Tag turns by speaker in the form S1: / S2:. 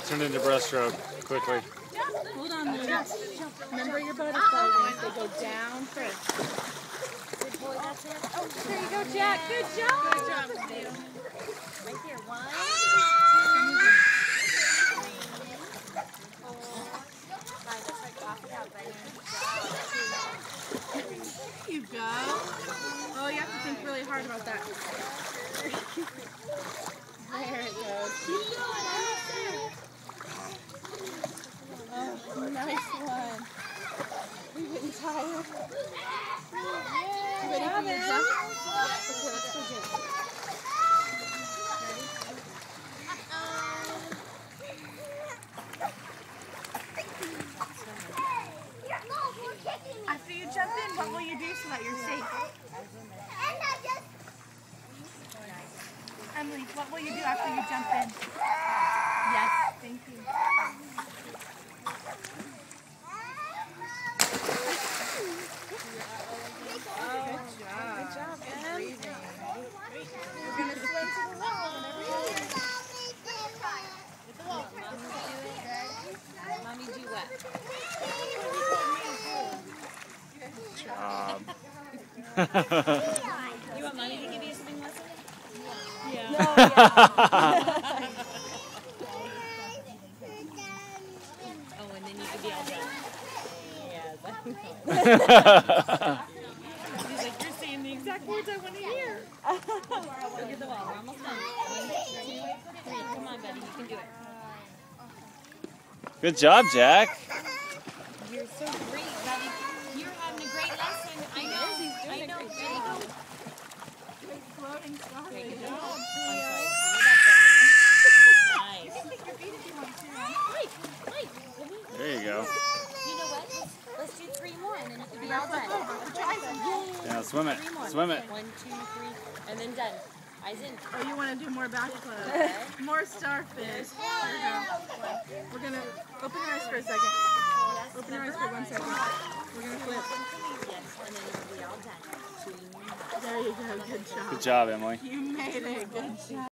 S1: turn into breaststroke quickly.
S2: Hold on, Lou. Remember your butterfly wings. They go down first.
S3: Good boy, that's it.
S2: Oh, there you go, Jack. Good job.
S3: Good job, Lou. Right there. One, two, three, four, five. That's right. Cough it out, buddy. Good job.
S2: There you go. Oh, you have to think really hard about that. There it goes. Keep going. Oh, nice one. You getting tired? You ready for your jump? Okay, let's go jump.
S4: After you jump in, what will you do so that you're safe? Emily, what will you do after you jump in? Yes, thank you.
S2: Good job, Em. We're gonna swim to the wall.
S3: Mommy, do what?
S1: Job.
S3: You want mommy to give you a swimming lesson? Oh, and then you could be all done. Yes, I know. She's like, you're saying the exact words I want to hear. Go get the ball. We're almost done. One, two, three. Come on, buddy. You can do it.
S1: Good job, Jack.
S3: You're so great, buddy. You're having a great lesson. I know. I know. Ready, go.
S2: Floating star.
S3: Great job. I'm sorry. Bring it up there. Nice. Wait, wait. Let me-
S1: There you go.
S3: You know what? Let's, let's do three more and then you can be all done. Yeah.
S1: Yeah, swim it. Swim it.
S3: One, two, three, and then done. Eyes in.
S2: Oh, you want to do more backflip? more starfish. There you go. We're gonna open your eyes for a second. Open your eyes for one second. We're gonna flip.
S3: Yes, and then you'll all done. Two.
S2: There you go. Good job.
S1: Good job, Emily.
S2: You made it. Good job.